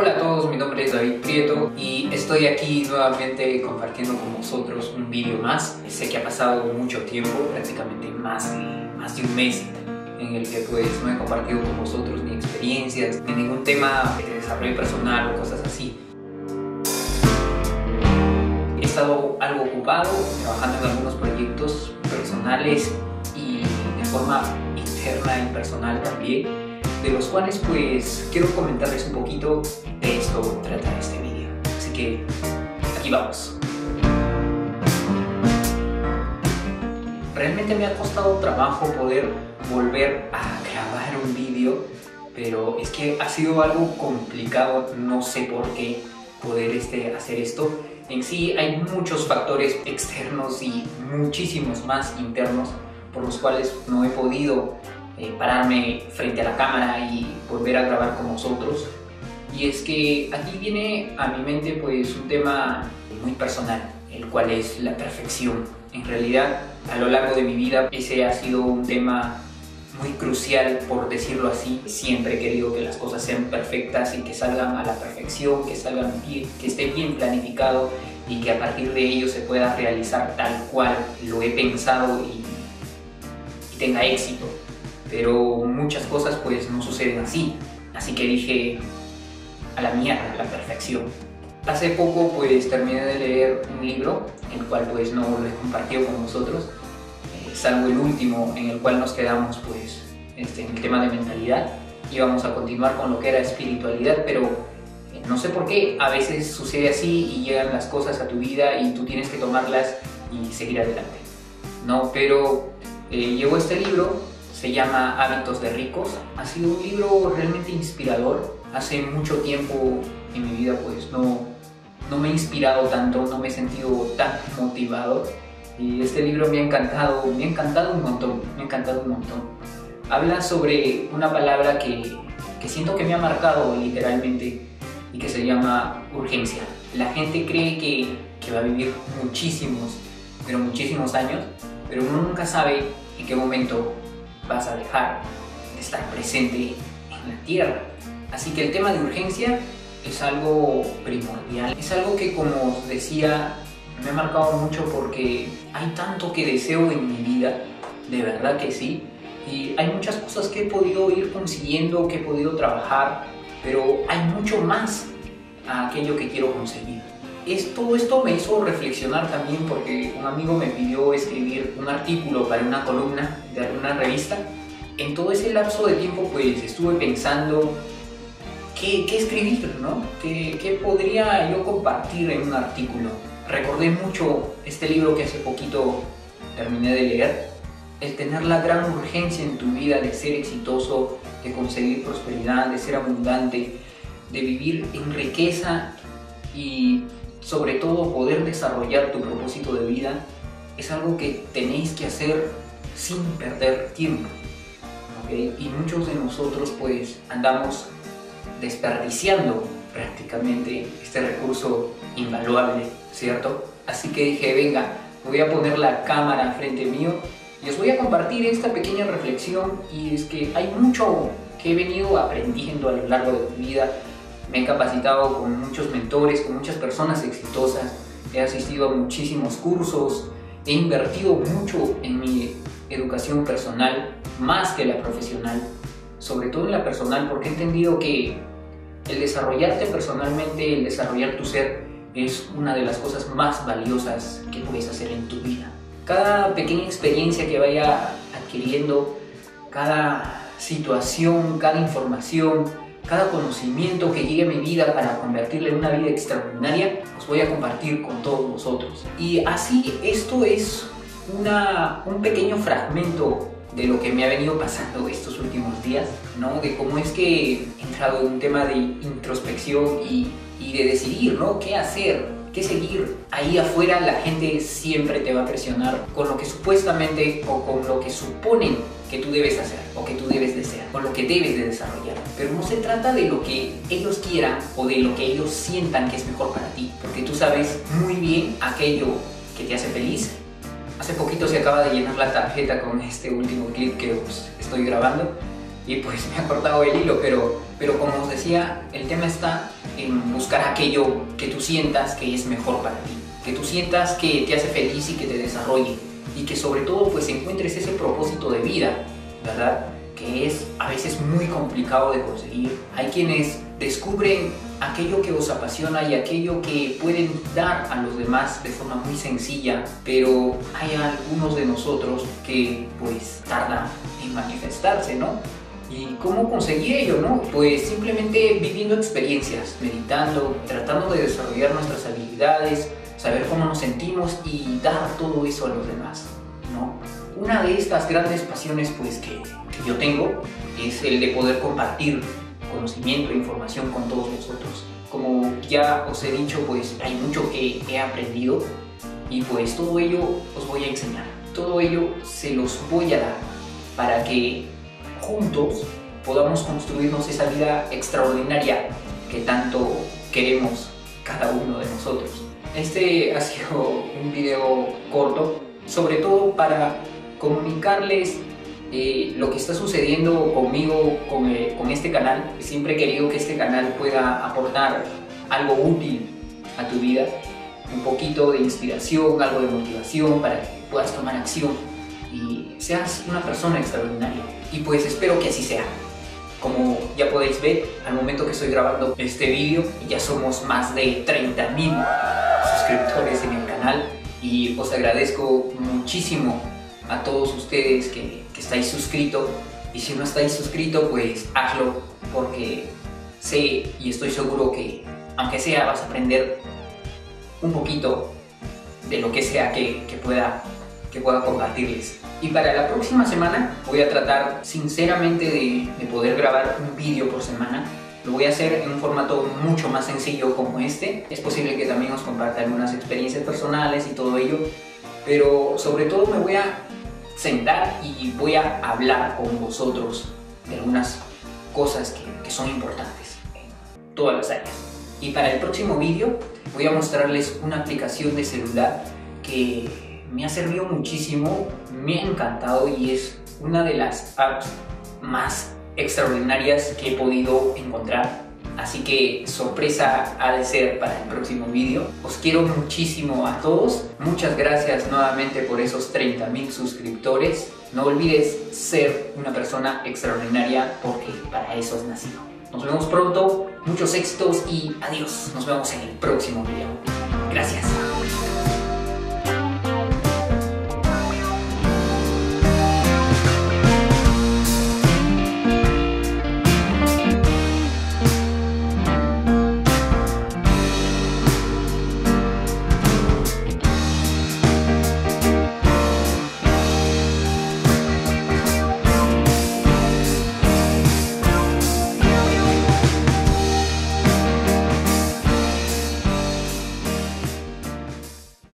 Hola a todos, mi nombre es David Prieto y estoy aquí nuevamente compartiendo con vosotros un vídeo más. Sé que ha pasado mucho tiempo, prácticamente más más de un mes en el que pues no he compartido con vosotros ni experiencias, ni ningún tema de desarrollo personal o cosas así. He estado algo ocupado trabajando en algunos proyectos personales y de forma interna y personal también de los cuales pues quiero comentarles un poquito de esto trata este vídeo. Así que aquí vamos. Realmente me ha costado trabajo poder volver a grabar un vídeo, pero es que ha sido algo complicado, no sé por qué poder este, hacer esto. En sí hay muchos factores externos y muchísimos más internos por los cuales no he podido eh, pararme frente a la cámara y volver a grabar con vosotros. Y es que aquí viene a mi mente pues un tema muy personal, el cual es la perfección. En realidad, a lo largo de mi vida ese ha sido un tema muy crucial, por decirlo así. Siempre he querido que las cosas sean perfectas y que salgan a la perfección, que salgan bien, que esté bien planificado y que a partir de ello se pueda realizar tal cual lo he pensado y, y tenga éxito pero muchas cosas pues no suceden así. Así que dije, a la mierda, a la perfección. Hace poco pues terminé de leer un libro, el cual pues no lo he compartido con vosotros, eh, salvo el último en el cual nos quedamos pues este, en el tema de mentalidad y vamos a continuar con lo que era espiritualidad, pero eh, no sé por qué a veces sucede así y llegan las cosas a tu vida y tú tienes que tomarlas y seguir adelante. No, pero eh, llegó este libro se llama Hábitos de ricos. Ha sido un libro realmente inspirador. Hace mucho tiempo en mi vida pues no, no me he inspirado tanto, no me he sentido tan motivado. Y este libro me ha encantado, me ha encantado un montón, me ha encantado un montón. Habla sobre una palabra que, que siento que me ha marcado literalmente y que se llama urgencia. La gente cree que, que va a vivir muchísimos, pero muchísimos años, pero uno nunca sabe en qué momento vas a dejar de estar presente en la tierra. Así que el tema de urgencia es algo primordial, es algo que como os decía me ha marcado mucho porque hay tanto que deseo en mi vida, de verdad que sí, y hay muchas cosas que he podido ir consiguiendo, que he podido trabajar, pero hay mucho más a aquello que quiero conseguir. Es, todo esto me hizo reflexionar también porque un amigo me pidió escribir un artículo para una columna de alguna revista. En todo ese lapso de tiempo pues estuve pensando qué, qué escribir, ¿no? ¿Qué, ¿Qué podría yo compartir en un artículo? Recordé mucho este libro que hace poquito terminé de leer, el tener la gran urgencia en tu vida de ser exitoso, de conseguir prosperidad, de ser abundante, de vivir en riqueza y sobre todo poder desarrollar tu propósito de vida, es algo que tenéis que hacer sin perder tiempo. Y muchos de nosotros pues andamos desperdiciando prácticamente este recurso invaluable, ¿cierto? Así que dije, venga, voy a poner la cámara frente mío y os voy a compartir esta pequeña reflexión y es que hay mucho que he venido aprendiendo a lo largo de mi vida me he capacitado con muchos mentores, con muchas personas exitosas, he asistido a muchísimos cursos, he invertido mucho en mi educación personal, más que la profesional, sobre todo en la personal, porque he entendido que el desarrollarte personalmente, el desarrollar tu ser, es una de las cosas más valiosas que puedes hacer en tu vida. Cada pequeña experiencia que vaya adquiriendo, cada situación, cada información, cada conocimiento que llegue a mi vida para convertirla en una vida extraordinaria, os voy a compartir con todos vosotros. Y así esto es una, un pequeño fragmento de lo que me ha venido pasando estos últimos días, ¿no? De cómo es que he entrado en un tema de introspección y, y de decidir, ¿no? ¿Qué hacer? ¿Qué seguir? Ahí afuera la gente siempre te va a presionar con lo que supuestamente o con lo que suponen que tú debes hacer o que tú debes de ser o lo que debes de desarrollar. Pero no se trata de lo que ellos quieran o de lo que ellos sientan que es mejor para ti, porque tú sabes muy bien aquello que te hace feliz. Hace poquito se acaba de llenar la tarjeta con este último clip que os estoy grabando y pues me ha cortado el hilo, pero, pero como os decía, el tema está en buscar aquello que tú sientas que es mejor para ti, que tú sientas que te hace feliz y que te desarrolle y que sobre todo pues encuentres ese propósito de vida, ¿verdad? Que es a veces muy complicado de conseguir. Hay quienes descubren aquello que os apasiona y aquello que pueden dar a los demás de forma muy sencilla, pero hay algunos de nosotros que pues tardan en manifestarse, ¿no? ¿Y cómo conseguir ello, no? Pues simplemente viviendo experiencias, meditando, tratando de desarrollar nuestras habilidades, saber cómo nos sentimos y dar todo eso a los demás, ¿no? Una de estas grandes pasiones pues que, que yo tengo es el de poder compartir conocimiento e información con todos vosotros. Como ya os he dicho, pues hay mucho que he aprendido y pues todo ello os voy a enseñar. Todo ello se los voy a dar para que juntos podamos construirnos esa vida extraordinaria que tanto queremos cada uno de nosotros. Este ha sido un video corto, sobre todo para comunicarles eh, lo que está sucediendo conmigo con, eh, con este canal. Siempre he querido que este canal pueda aportar algo útil a tu vida, un poquito de inspiración, algo de motivación para que puedas tomar acción seas una persona extraordinaria. Y pues espero que así sea. Como ya podéis ver, al momento que estoy grabando este vídeo, ya somos más de 30.000 suscriptores en el canal y os agradezco muchísimo a todos ustedes que, estáis suscritos y si no estáis suscritos pues hazlo porque sé y estoy seguro que aunque sea vas a aprender un poquito de lo que sea que, que pueda que pueda compartirles. Y para la próxima semana voy a tratar sinceramente de, de poder grabar un vídeo por semana. Lo voy a hacer en un formato mucho más sencillo como este. Es posible que también os comparta algunas experiencias personales y todo ello. Pero sobre todo me voy a sentar y voy a hablar con vosotros de algunas cosas que, que son importantes en todas las áreas. Y para el próximo vídeo voy a mostrarles una aplicación de celular que me ha servido muchísimo, me ha encantado y es una de las apps más extraordinarias que he podido encontrar. Así que sorpresa ha de ser para el próximo vídeo. Os quiero muchísimo a todos. Muchas gracias nuevamente por esos 30.000 suscriptores. No olvides ser una persona extraordinaria porque para eso has nacido. Nos vemos pronto, muchos éxitos y adiós. Nos vemos en el próximo video. Gracias.